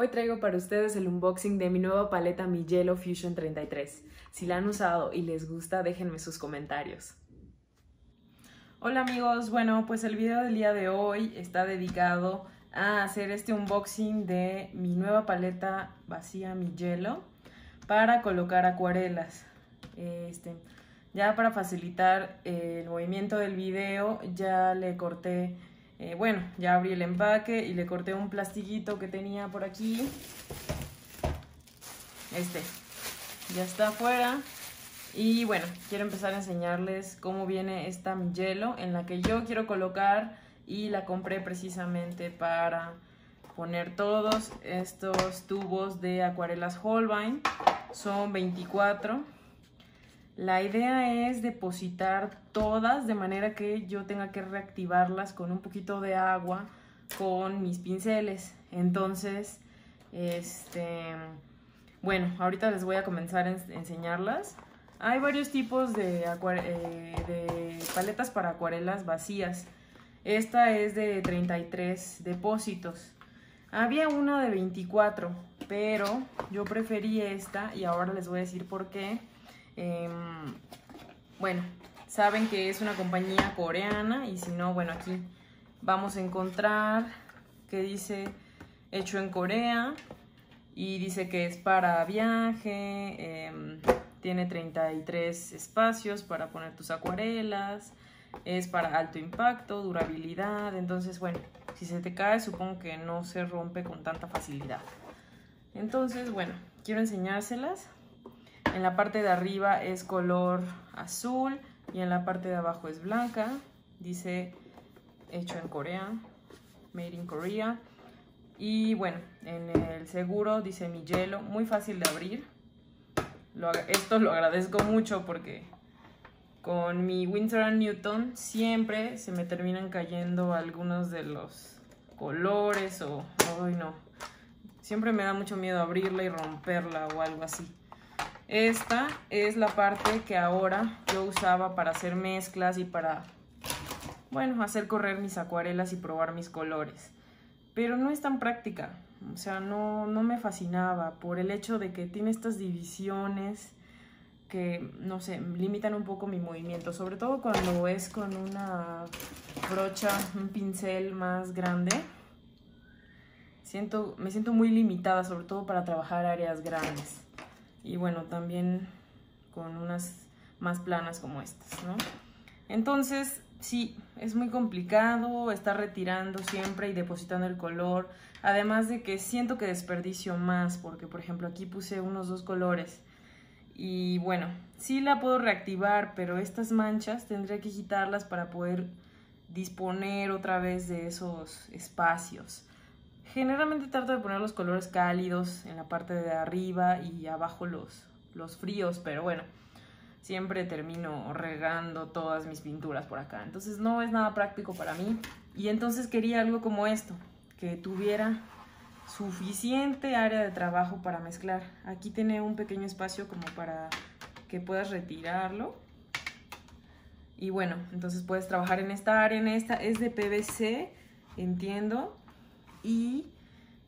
Hoy traigo para ustedes el unboxing de mi nueva paleta Mi Yellow Fusion 33. Si la han usado y les gusta, déjenme sus comentarios. Hola amigos, bueno pues el video del día de hoy está dedicado a hacer este unboxing de mi nueva paleta vacía Mi Yellow para colocar acuarelas. Este, ya para facilitar el movimiento del video ya le corté eh, bueno, ya abrí el empaque y le corté un plastiquito que tenía por aquí. Este, ya está afuera. Y bueno, quiero empezar a enseñarles cómo viene esta hielo en la que yo quiero colocar y la compré precisamente para poner todos estos tubos de acuarelas Holbein. Son 24 la idea es depositar todas de manera que yo tenga que reactivarlas con un poquito de agua con mis pinceles. Entonces, este, bueno, ahorita les voy a comenzar a enseñarlas. Hay varios tipos de, eh, de paletas para acuarelas vacías. Esta es de 33 depósitos. Había una de 24, pero yo preferí esta y ahora les voy a decir por qué. Em, bueno, saben que es una compañía coreana y si no, bueno, aquí vamos a encontrar que dice hecho en Corea y dice que es para viaje, em, tiene 33 espacios para poner tus acuarelas, es para alto impacto, durabilidad, entonces bueno, si se te cae supongo que no se rompe con tanta facilidad. Entonces, bueno, quiero enseñárselas. En la parte de arriba es color azul y en la parte de abajo es blanca. Dice hecho en Corea, made in Korea. Y bueno, en el seguro dice mi hielo, muy fácil de abrir. esto lo agradezco mucho porque con mi Winter Newton siempre se me terminan cayendo algunos de los colores o... Ay no, siempre me da mucho miedo abrirla y romperla o algo así. Esta es la parte que ahora yo usaba para hacer mezclas y para, bueno, hacer correr mis acuarelas y probar mis colores. Pero no es tan práctica, o sea, no, no me fascinaba por el hecho de que tiene estas divisiones que, no sé, limitan un poco mi movimiento, sobre todo cuando es con una brocha, un pincel más grande. Siento, me siento muy limitada, sobre todo para trabajar áreas grandes y bueno, también con unas más planas como estas, ¿no? Entonces, sí, es muy complicado estar retirando siempre y depositando el color, además de que siento que desperdicio más, porque por ejemplo aquí puse unos dos colores y bueno, sí la puedo reactivar, pero estas manchas tendría que quitarlas para poder disponer otra vez de esos espacios. Generalmente trato de poner los colores cálidos en la parte de arriba y abajo los, los fríos, pero bueno, siempre termino regando todas mis pinturas por acá. Entonces no es nada práctico para mí. Y entonces quería algo como esto, que tuviera suficiente área de trabajo para mezclar. Aquí tiene un pequeño espacio como para que puedas retirarlo. Y bueno, entonces puedes trabajar en esta área, en esta. Es de PVC, entiendo. Y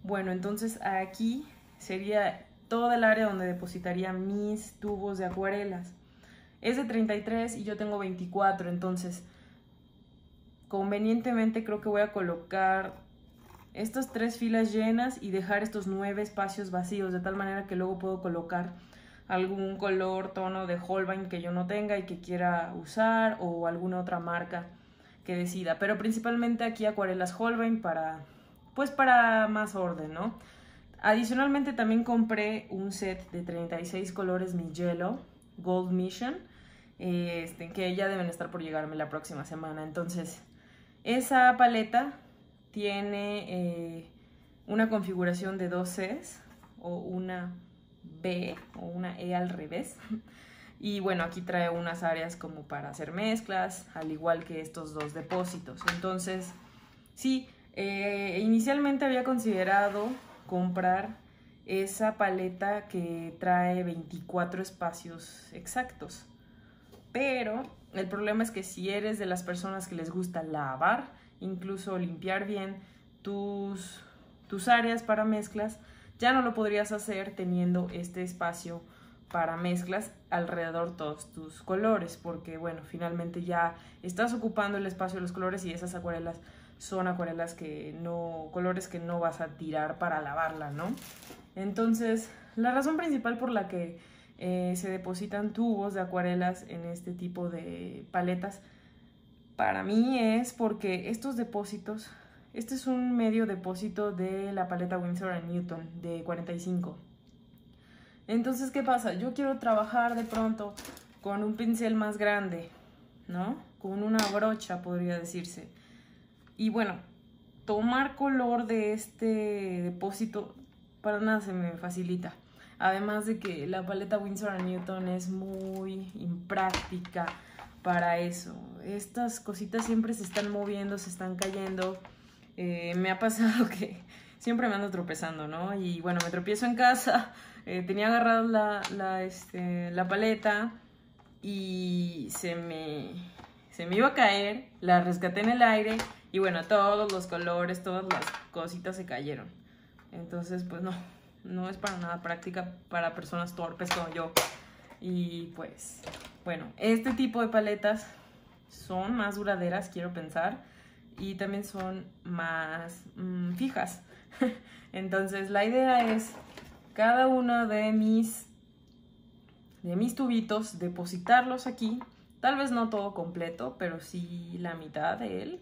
bueno, entonces aquí sería toda el área donde depositaría mis tubos de acuarelas. Es de 33 y yo tengo 24, entonces convenientemente creo que voy a colocar estas tres filas llenas y dejar estos nueve espacios vacíos, de tal manera que luego puedo colocar algún color, tono de Holbein que yo no tenga y que quiera usar o alguna otra marca que decida. Pero principalmente aquí acuarelas Holbein para pues para más orden, ¿no? Adicionalmente también compré un set de 36 colores Mi Yellow Gold Mission, este, que ya deben estar por llegarme la próxima semana. Entonces, esa paleta tiene eh, una configuración de dos Cs o una B o una E al revés. Y bueno, aquí trae unas áreas como para hacer mezclas, al igual que estos dos depósitos. Entonces, sí, eh, inicialmente había considerado comprar esa paleta que trae 24 espacios exactos. Pero el problema es que si eres de las personas que les gusta lavar, incluso limpiar bien tus, tus áreas para mezclas, ya no lo podrías hacer teniendo este espacio para mezclas alrededor todos tus colores, porque bueno, finalmente ya estás ocupando el espacio de los colores y esas acuarelas son acuarelas que no, colores que no vas a tirar para lavarla, ¿no? Entonces, la razón principal por la que eh, se depositan tubos de acuarelas en este tipo de paletas, para mí es porque estos depósitos, este es un medio depósito de la paleta Winsor Newton de 45 entonces, ¿qué pasa? Yo quiero trabajar de pronto con un pincel más grande, ¿no? Con una brocha, podría decirse. Y bueno, tomar color de este depósito para nada se me facilita. Además de que la paleta Winsor Newton es muy impráctica para eso. Estas cositas siempre se están moviendo, se están cayendo. Eh, me ha pasado que siempre me ando tropezando, ¿no? Y bueno, me tropiezo en casa eh, tenía agarrada la, la, este, la paleta y se me, se me iba a caer, la rescaté en el aire y bueno, todos los colores, todas las cositas se cayeron. Entonces, pues no, no es para nada práctica para personas torpes como yo. Y pues, bueno, este tipo de paletas son más duraderas, quiero pensar, y también son más mm, fijas. Entonces, la idea es cada uno de mis, de mis tubitos, depositarlos aquí. Tal vez no todo completo, pero sí la mitad de él.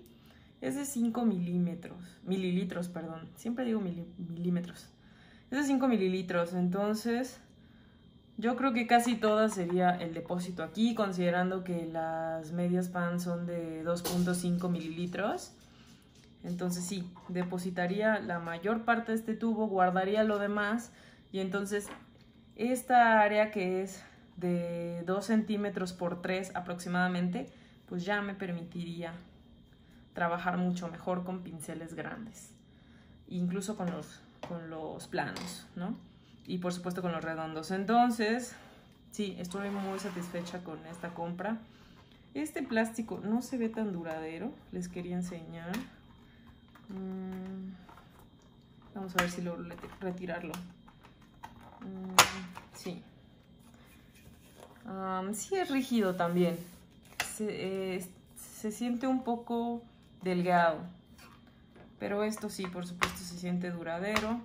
Es de 5 milímetros, mililitros, perdón. Siempre digo milímetros. Es de 5 mililitros, entonces yo creo que casi toda sería el depósito aquí, considerando que las medias pan son de 2.5 mililitros. Entonces sí, depositaría la mayor parte de este tubo, guardaría lo demás y entonces esta área que es de 2 centímetros por 3 aproximadamente, pues ya me permitiría trabajar mucho mejor con pinceles grandes. Incluso con los, con los planos, ¿no? Y por supuesto con los redondos. Entonces, sí, estoy muy satisfecha con esta compra. Este plástico no se ve tan duradero, les quería enseñar. Mm, vamos a ver si logro retirarlo. Mm, sí. sí es rígido también. Se, se siente un poco delgado. Pero esto sí, por supuesto, se siente duradero.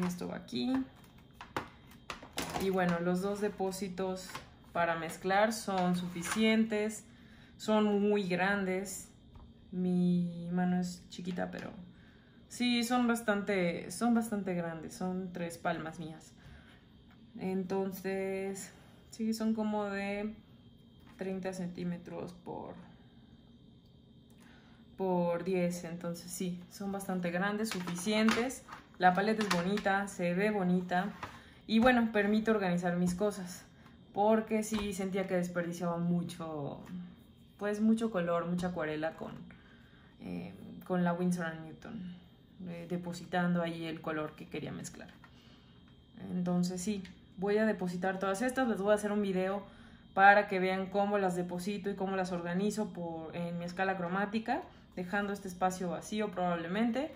Y esto va aquí. Y bueno, los dos depósitos para mezclar son suficientes. Son muy grandes. Mi mano es chiquita, pero Sí, son bastante, son bastante grandes, son tres palmas mías. Entonces, sí, son como de 30 centímetros por, por 10. Entonces, sí, son bastante grandes, suficientes. La paleta es bonita, se ve bonita. Y bueno, permite organizar mis cosas. Porque sí sentía que desperdiciaba mucho, pues mucho color, mucha acuarela con, eh, con la Winsor Newton. Eh, depositando ahí el color que quería mezclar. Entonces sí, voy a depositar todas estas, les voy a hacer un video para que vean cómo las deposito y cómo las organizo por, en mi escala cromática, dejando este espacio vacío probablemente.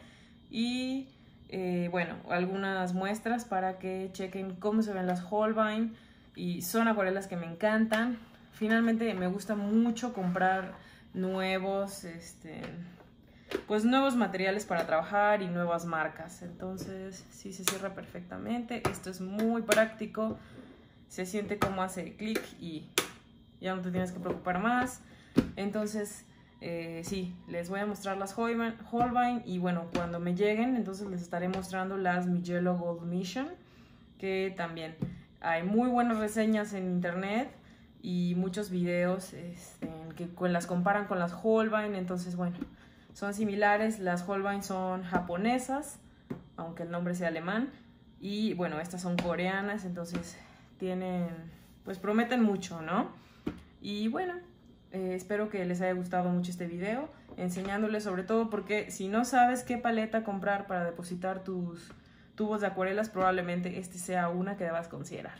Y eh, bueno, algunas muestras para que chequen cómo se ven las Holbein y son acuarelas que me encantan. Finalmente me gusta mucho comprar nuevos, este, pues nuevos materiales para trabajar y nuevas marcas. Entonces, sí se cierra perfectamente. Esto es muy práctico. Se siente como hace clic y ya no te tienes que preocupar más. Entonces, eh, sí, les voy a mostrar las Holbein y bueno, cuando me lleguen, entonces les estaré mostrando las Mijello Gold Mission, que también hay muy buenas reseñas en internet y muchos videos este, que las comparan con las Holbein, entonces bueno, son similares, las Holbein son japonesas, aunque el nombre sea alemán. Y bueno, estas son coreanas, entonces tienen, pues prometen mucho, ¿no? Y bueno, eh, espero que les haya gustado mucho este video, enseñándoles sobre todo porque si no sabes qué paleta comprar para depositar tus tubos de acuarelas, probablemente este sea una que debas considerar.